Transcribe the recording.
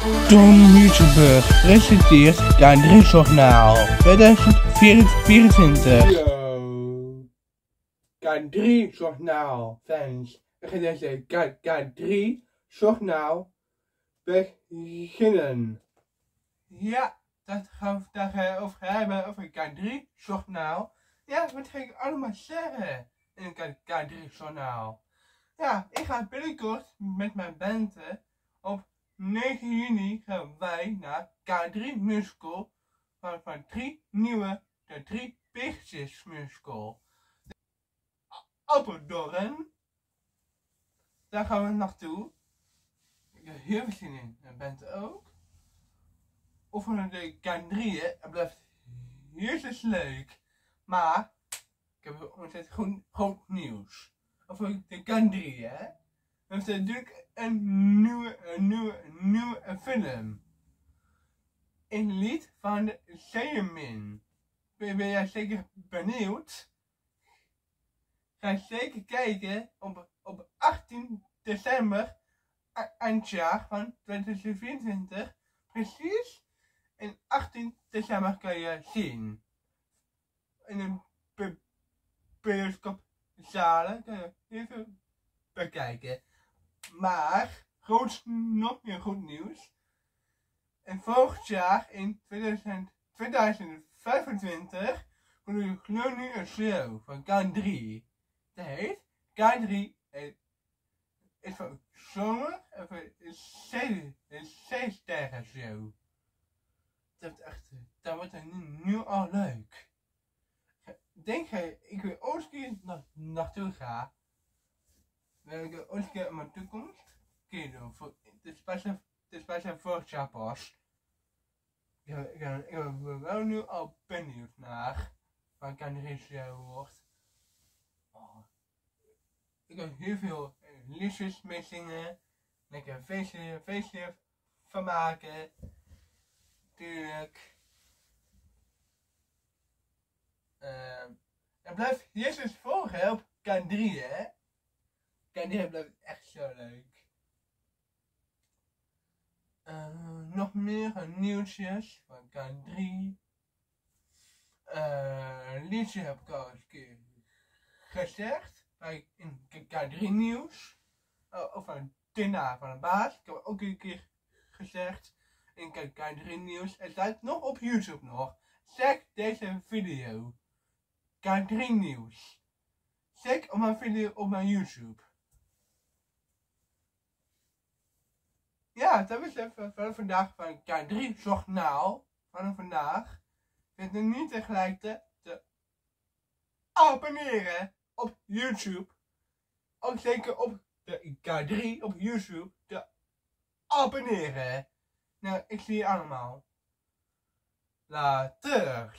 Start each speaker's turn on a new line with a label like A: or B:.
A: Tom YouTuber presenteert K3 Journaal 2024. Yo. K3 Journaal fans. We gaan deze K K3 Journaal beginnen. Ja, dat gaan we vandaag over hebben, over K3 Journaal. Ja, wat ga ik allemaal zeggen in een K3 Journaal? Ja, ik ga binnenkort met mijn band op 9 juni gaan wij naar K3 Musical van, van drie nieuwe, de drie Pictures Musical. Apeldoorn. Daar gaan we naartoe. Ik heb heel veel zin in. En bent ook. Of we de K3, het blijft heel leuk. Maar ik heb ontzettend goed, goed nieuws. Over de K3, hè. We hebben natuurlijk een nieuwe, een nieuwe, een nieuwe film. Een lied van de Seemin. Ben, jij zeker benieuwd? Ga zeker kijken op, op 18 december jaar van 2024. Precies in 18 december kan je zien. In een bioscoopzalen kan je even bekijken. Maar, groot, nog meer goed nieuws. En volgend jaar, in 2025, komt er nu een show van K3. Dat heet K3 is van zomer en een zeesterren show. Dat, echt, dat wordt nu, nu al leuk. Denk je, ik wil ooit keer naartoe gaan welke in mijn toekomst doen. Het is best een, het is best een vorig jaar pas. Ik, ben wel nu al benieuwd naar waar ik aan de regio wordt. Oh. Ik heb heel veel liedjes mee zingen. Een feestje, feestje van maken. Tuurlijk. Uh, en blijf Jezus volgen op K3 hè. Kijk, die blijft echt zo leuk. Uh, nog meer nieuwtjes van K3. Uh, liedje heb ik al een keer gezegd. Bij in K3 nieuws. Oh, over Tina van de baas. Ik heb ook een keer gezegd. In K3 nieuws. Het staat nog op YouTube nog. Check deze video. K3 nieuws. Check op mijn video op mijn YouTube. Ja, dat is even van vandaag van K3 Journaal. Van vandaag. Vind het niet tegelijk te, te abonneren op YouTube. Ook zeker op de K3 op YouTube te abonneren. Nou, ik zie je allemaal. Later.